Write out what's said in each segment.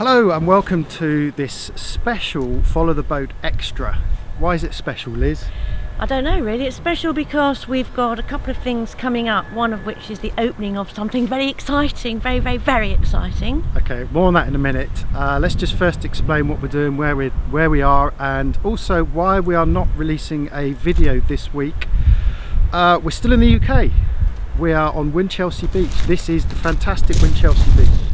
Hello and welcome to this special Follow the Boat Extra. Why is it special, Liz? I don't know really. It's special because we've got a couple of things coming up, one of which is the opening of something very exciting, very, very, very exciting. Okay, more on that in a minute. Uh, let's just first explain what we're doing, where we where we are, and also why we are not releasing a video this week. Uh, we're still in the UK. We are on Winchelsea Beach. This is the fantastic Winchelsea Beach.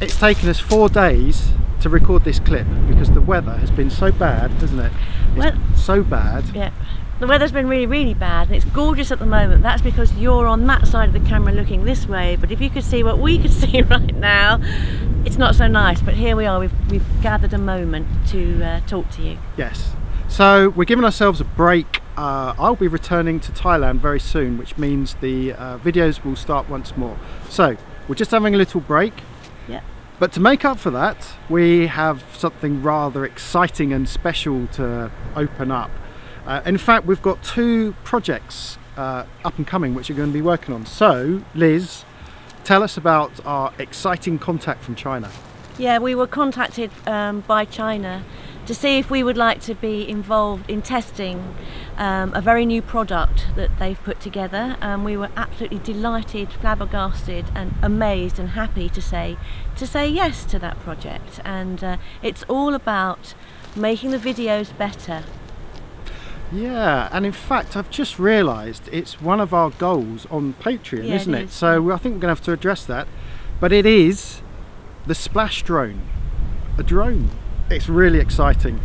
It's taken us four days to record this clip because the weather has been so bad, hasn't it? It's Well- so bad. Yeah. The weather's been really, really bad and it's gorgeous at the moment. That's because you're on that side of the camera looking this way. But if you could see what we could see right now, it's not so nice. But here we are, we've, we've gathered a moment to uh, talk to you. Yes. So we're giving ourselves a break. Uh, I'll be returning to Thailand very soon, which means the uh, videos will start once more. So we're just having a little break. Yeah. But to make up for that, we have something rather exciting and special to open up. Uh, in fact, we've got two projects uh, up and coming which we're going to be working on. So, Liz, tell us about our exciting contact from China. Yeah, we were contacted um, by China to see if we would like to be involved in testing um, a very new product that they've put together. And we were absolutely delighted, flabbergasted, and amazed and happy to say to say yes to that project. And uh, it's all about making the videos better. Yeah, and in fact, I've just realised it's one of our goals on Patreon, Yeah, isn't it? is. So I think we're going to have to address that. But it is the splash drone, a drone. It's really exciting.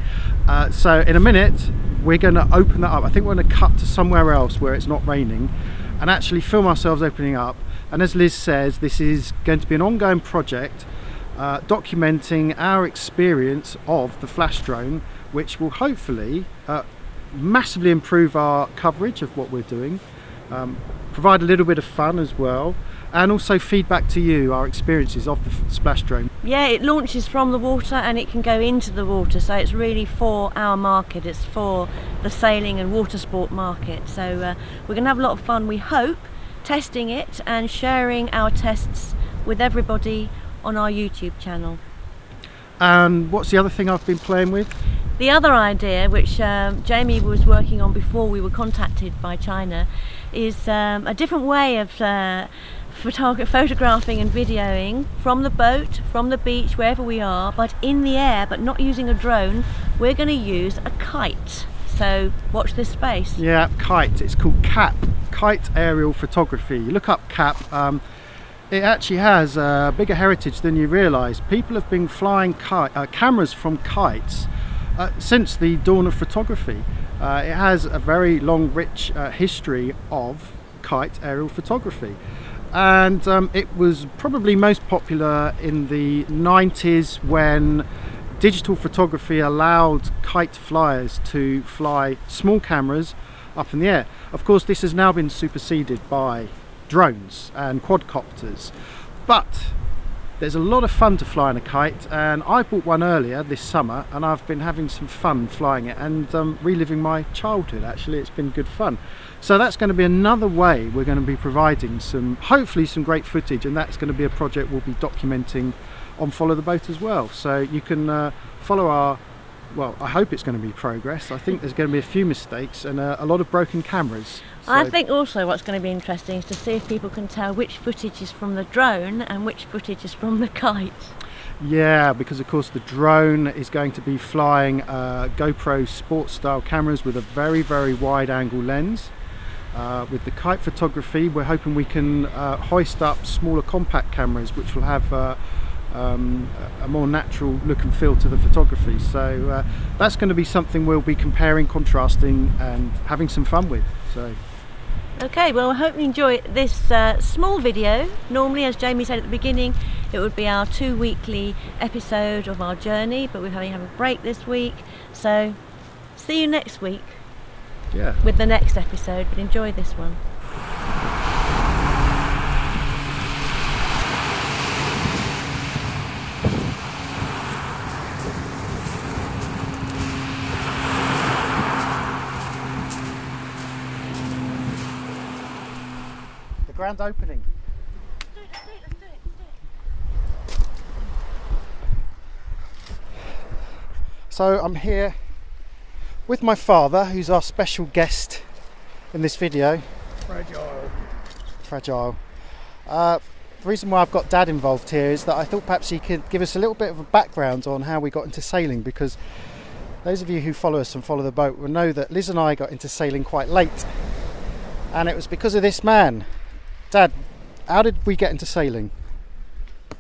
Uh, so in a minute, we're going to open that up. I think we're going to cut to somewhere else where it's not raining, and actually film ourselves opening up. And as Liz says, this is going to be an ongoing project uh, documenting our experience of the splash drone, which will hopefully uh, massively improve our coverage of what we're doing, um, provide a little bit of fun as well, and also feedback to you our experiences of the splash drone. Yeah, it launches from the water and it can go into the water, so it's really for our market. It's for the sailing and water sport market. So uh, we're going to have a lot of fun, we hope, testing it and sharing our tests with everybody on our YouTube channel. And what's the other thing I've been playing with? The other idea, which um, Jamie was working on before we were contacted by China, is um, a different way of uh, photog- photographing and videoing from the boat, from the beach, wherever we are, but in the air, but not using a drone. We're going to use a kite. So watch this space. Yeah, kite. It's called KAP, Kite Aerial Photography. You look up KAP. Um, it actually has a bigger heritage than you realise. People have been flying kite, uh, cameras from kites uh, since the dawn of photography. Uh, it has a very long, rich uh, history of kite aerial photography. And um, it was probably most popular in the 90s when digital photography allowed kite flyers to fly small cameras up in the air. Of course, this has now been superseded by drones and quadcopters, but there's a lot of fun to fly in a kite, and I bought one earlier this summer, and I've been having some fun flying it and um, reliving my childhood. Actually, it's been good fun. So that's going to be another way we're going to be providing some, hopefully, some great footage, and that's going to be a project we'll be documenting on Follow the Boat as well. So you can uh, follow our. Well, I hope it's going to be progress. I think there's going to be a few mistakes and uh, a lot of broken cameras. I think also what's going to be interesting is to see if people can tell which footage is from the drone and which footage is from the kite. Yeah, because of course the drone is going to be flying uh, GoPro sports style cameras with a very, very wide angle lens. Uh, with the kite photography, we're hoping we can uh, hoist up smaller compact cameras which will have uh, um, a more natural look and feel to the photography. So uh, that's going to be something we'll be comparing, contrasting, and having some fun with. So. Okay, well, I hope you enjoy this uh, small video. Normally, as Jamie said at the beginning, it would be our two weekly episode of our journey, but we're having have a break this week. So, see you next week Yeah. with the next episode, but enjoy this one. grand opening. So I'm here with my father, who's our special guest in this video. Fragile. Fragile. Uh, the reason why I've got Dad involved here is that I thought perhaps he could give us a little bit of a background on how we got into sailing because those of you who follow us and follow the boat will know that Liz and I got into sailing quite late and it was because of this man Dad, how did we get into sailing?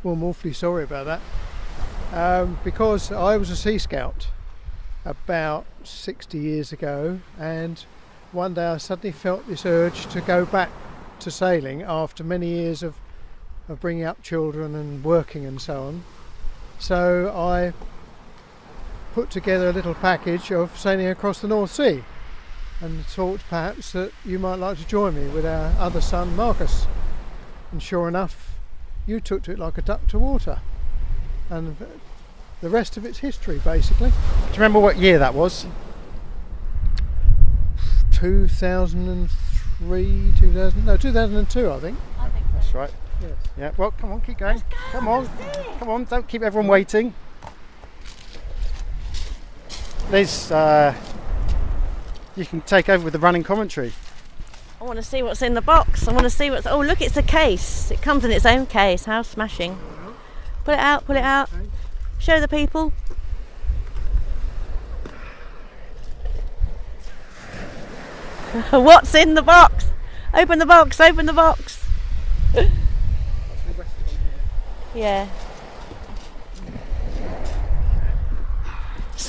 Well, I'm awfully sorry about that. Um, because I was a Sea Scout about 60 years ago, and one day I suddenly felt this urge to go back to sailing after many years of, of bringing up children and working and so on. So I put together a little package of sailing across the North Sea and thought perhaps that you might like to join me with our other son Marcus. And sure enough, you took to it like a duck to water. And the rest of it's history basically. Do you remember what year that was? 2003, 2000, no, 2002, I think. I think That's right. Yes. Yeah, well, come on, keep going. Let's go, Come on, let's come on, don't keep everyone waiting. Liz, uh, you can take over with the running commentary. I want to see what's in the box. I want to see what's. Oh, look, it's a case. It comes in its own case. How smashing. Pull it out, pull it out. Show the people. what's in the box? Open the box, open the box. yeah.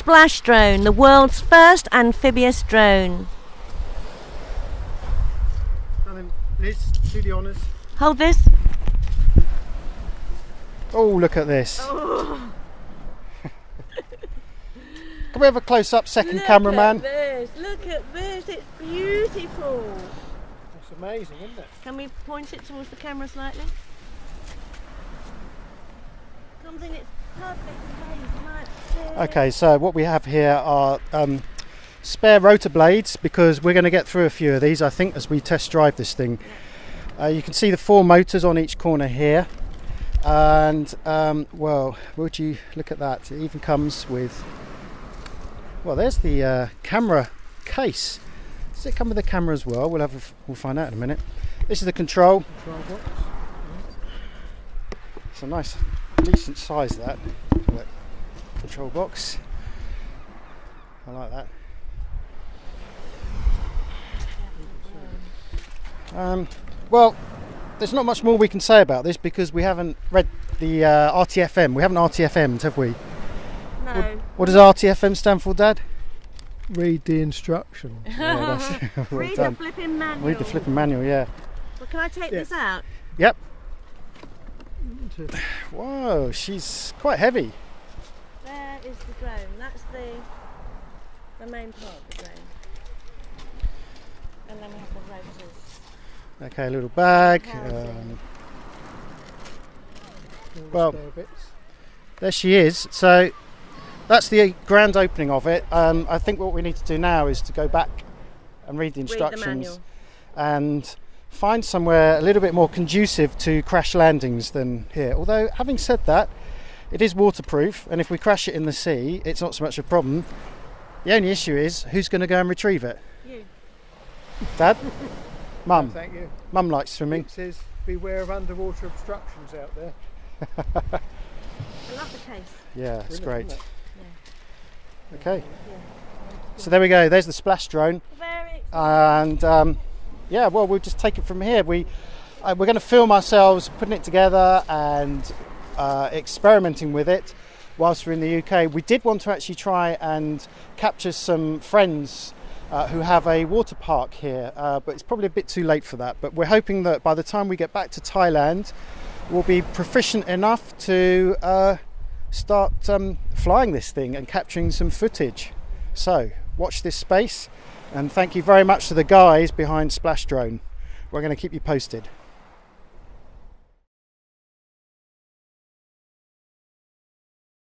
Splash drone, the world's first amphibious drone. Liz, do the honours. Hold this. Oh, look at this. Oh. Can we have a close up second cameraman? Look at this. Look at this. It's beautiful. It's amazing, isn't it? Can we point it towards the camera slightly? Comes in its perfect place. Okay, so what we have here are um, spare rotor blades because we're going to get through a few of these, I think, as we test drive this thing. Uh, you can see the four motors on each corner here, and um, well, would you look at that? It even comes with well, there's the uh, camera case. Does it come with a camera as well? We'll have a we'll find out in a minute. This is the control. Control box. It's a nice, decent size that, that control box. I like that. Um, well, there's not much more we can say about this because we haven't read the uh, RTFM. We haven't RTFM'd, have we? No. What does RTFM stand for, Dad? Read the instructions. Yeah, that's well Read the flipping manual. Read the flipping manual, yeah. Well, can I take Yes. this out? Yep. Whoa, she's quite heavy. There is the drone. That's the the main part of the drone. And then we have the rotors. Okay, a little bag. Um, Well- There she is. So that's the grand opening of it. Um, I think what we need to do now is to go back and read the Read the instructions and find somewhere a little bit more conducive to crash landings than here. Although, having said that, it is waterproof, and if we crash it in the sea, it's not so much a problem. The only issue is who's going to go and retrieve it? You. Dad? Mum. Thank you. Mum likes swimming. It says beware of underwater obstructions out there. I love the case. Yeah, it's Brilliant, great. isn't Okay. So there we go. There's the splash drone. Very. and um, yeah, well, we'll just take it from here. We uh, we're going to film ourselves putting it together and uh, experimenting with it whilst we're in the UK. We did want to actually try and capture some friends. Uh, who have a water park here, uh, but it's probably a bit too late for that. But we're hoping that by the time we get back to Thailand, we'll be proficient enough to uh, start um, flying this thing and capturing some footage. So, watch this space and thank you very much to the guys behind Splash Drone. We're going to keep you posted.